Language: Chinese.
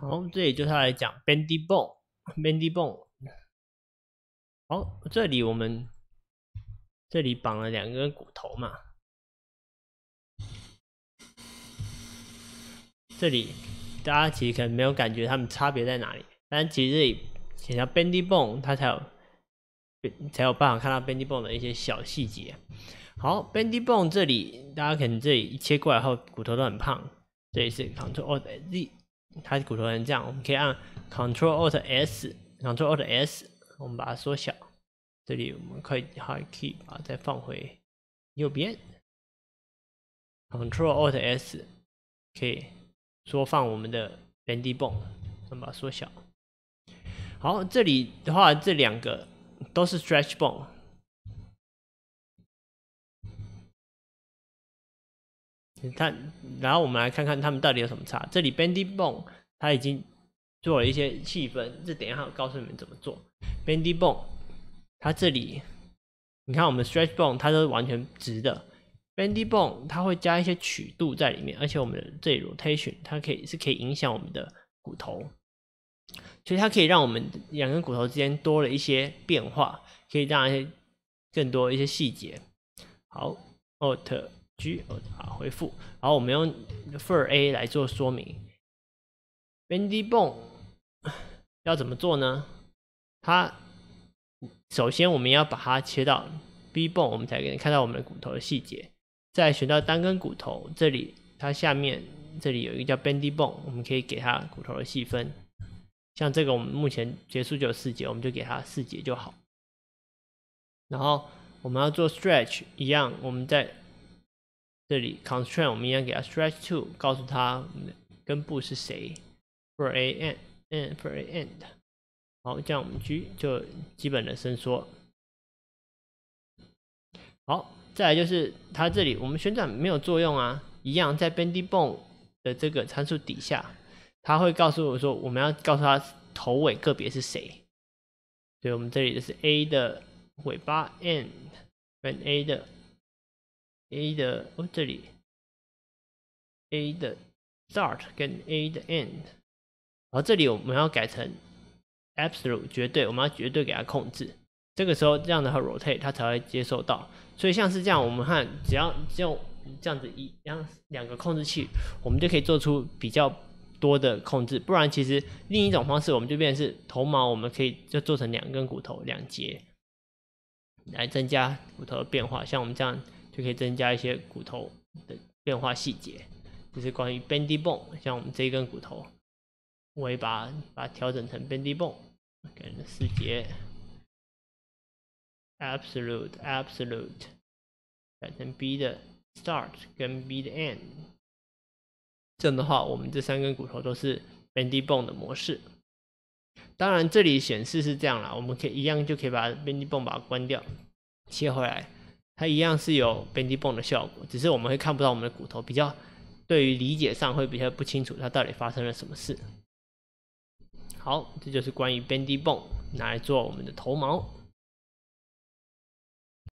好，这里就是来讲 bendy bone，bendy bone。好，这里我们这里绑了两根骨头嘛，这里大家其实可能没有感觉它们差别在哪里，但其实这里写到 bendy bone，它才有才有办法看到 bendy bone 的一些小细节。好，bendy bone 这里大家可能这里切过来后骨头都很胖，这里是 Ctrl Alt Z，它骨头成这样，我们可以按 Ctrl Alt S，Ctrl Alt S，我们把它缩小。这里我们可以 High Key 把它再放回右边，Ctrl Alt S 可以缩放我们的 bendy bone，我们把它缩小。好，这里的话这两个都是 stretch bone。看，然后我们来看看他们到底有什么差。这里 bendy bone 它已经做了一些细分，这等一下我告诉你们怎么做。bendy bone 它这里，你看我们 stretch bone 它都是完全直的，bendy bone 它会加一些曲度在里面，而且我们的这里 rotation 它可以是可以影响我们的骨头，所以它可以让我们两根骨头之间多了一些变化，可以让一些更多一些细节。好，alt。G 好回复，然后我们用 for A 来做说明。Bendy bone 要怎么做呢？它首先我们要把它切到 B bone，我们才可以看到我们的骨头的细节。再选到单根骨头，这里它下面这里有一个叫 Bendy bone，我们可以给它骨头的细分。像这个我们目前结束就有四节，我们就给它四节就好。然后我们要做 stretch 一样，我们在这里 constraint 我们一样给它 stretch to，告诉它根部是谁，for a end，and for a end。好，这样我们 G 就基本的伸缩。好，再来就是它这里我们旋转没有作用啊，一样在 bendy bone 的这个参数底下，它会告诉我说我们要告诉它头尾个别是谁。所以我们这里就是 A 的尾巴 end，跟 A 的。A 的哦，这里 A 的 start 跟 A 的 end，然后这里我们要改成 absolute 绝对，我们要绝对给它控制。这个时候这样的话 rotate 它才会接受到。所以像是这样，我们看只要用这样子一样两个控制器，我们就可以做出比较多的控制。不然其实另一种方式，我们就变成是头毛，我们可以就做成两根骨头两节，来增加骨头的变化。像我们这样。就可以增加一些骨头的变化细节，就是关于 bendy bone。像我们这一根骨头，我会把把它调整成 bendy bone，改成四节，absolute absolute，改成 B 的 start 跟 B 的 end。这样的话，我们这三根骨头都是 bendy bone 的模式。当然，这里显示是这样啦，我们可以一样就可以把 bendy bone 把它关掉，切回来。它一样是有 bendy bone 的效果，只是我们会看不到我们的骨头，比较对于理解上会比较不清楚它到底发生了什么事。好，这就是关于 bendy bone 拿来做我们的头毛。